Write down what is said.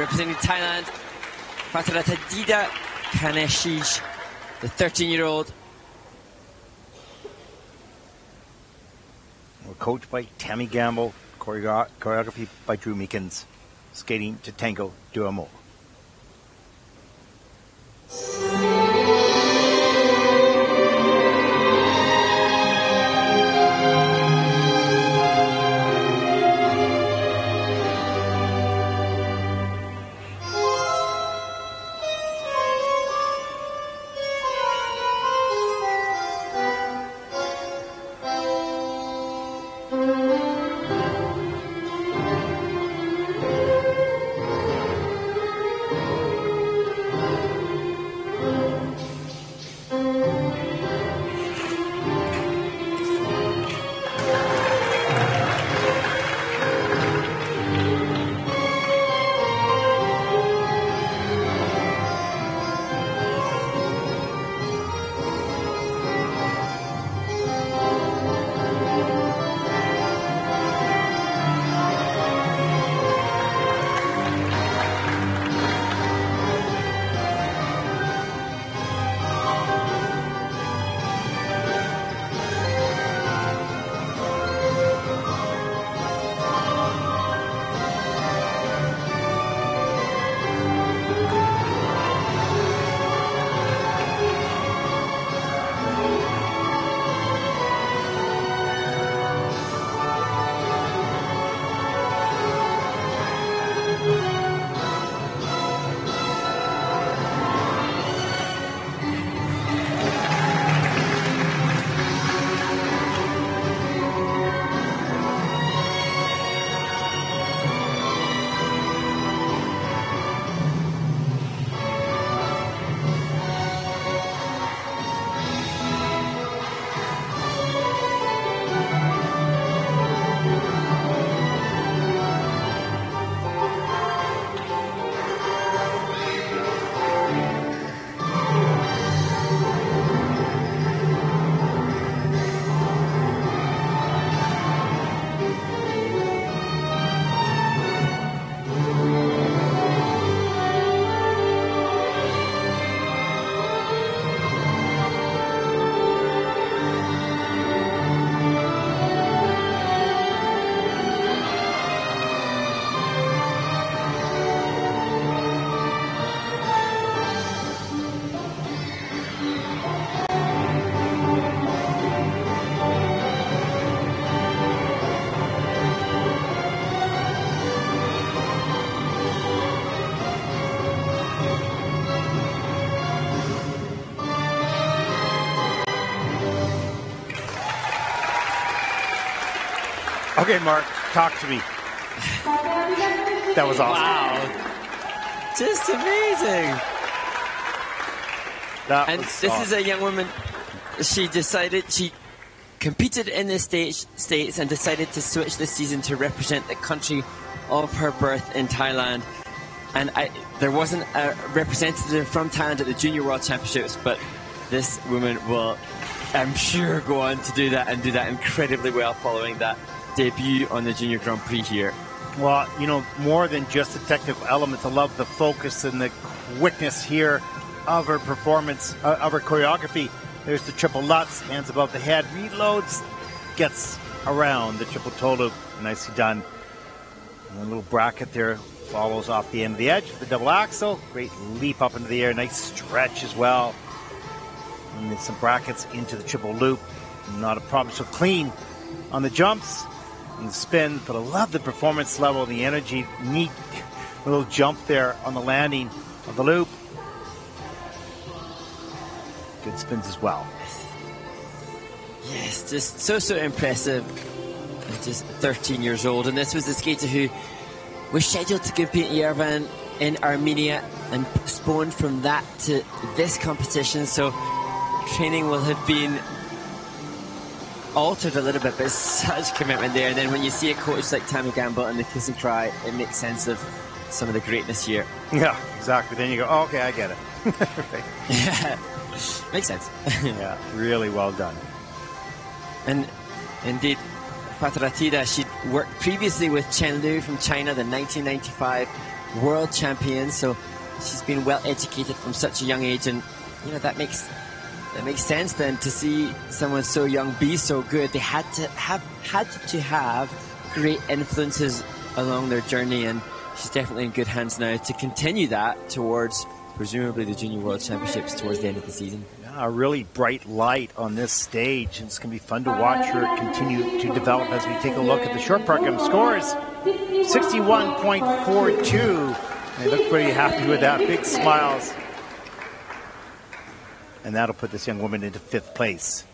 representing Thailand, Phattaratida Kaneshige, the 13-year-old. We're coached by Tammy Gamble, choreography by Drew Meekins, skating to Tango Música Okay, Mark, talk to me. That was awesome. Wow. Just amazing. That and this awesome. is a young woman. She decided she competed in the stage, states and decided to switch this season to represent the country of her birth in Thailand. And I, there wasn't a representative from Thailand at the Junior World Championships, but this woman will, I'm sure, go on to do that and do that incredibly well following that debut on the Junior Grand Prix here. Well, you know, more than just the technical elements, I love the focus and the quickness here of her performance, uh, of her choreography. There's the triple Lutz, hands above the head, reloads, gets around the triple toe loop. Nicely done. And a little bracket there follows off the end of the edge. The double Axel. great leap up into the air, nice stretch as well. And then some brackets into the triple loop. Not a problem. So clean on the jumps and the spin, but I love the performance level the energy. Neat little jump there on the landing of the loop. Good spins as well. Yes, just so, so impressive. Just 13 years old. And this was the skater who was scheduled to compete in Yerevan in Armenia and spawned from that to this competition. So training will have been altered a little bit, but such commitment there. And then when you see a coach like Tammy Gamble and the kiss and cry, it makes sense of some of the greatness here. Yeah, exactly. Then you go, oh, okay, I get it. right. Yeah, makes sense. yeah, really well done. And indeed, Phattaratida, she worked previously with Chen Lu from China, the 1995 world champion. So she's been well educated from such a young age, and you know that makes that makes sense then to see someone so young be so good. They had to have had to have great influences along their journey, and she's definitely in good hands now to continue that towards presumably the Junior World Championships towards the end of the season. Yeah, a really bright light on this stage, and it's going to be fun to watch her continue to develop as we take a look at the short program scores. 61.42. They look pretty happy with that. Big smiles. And that'll put this young woman into fifth place.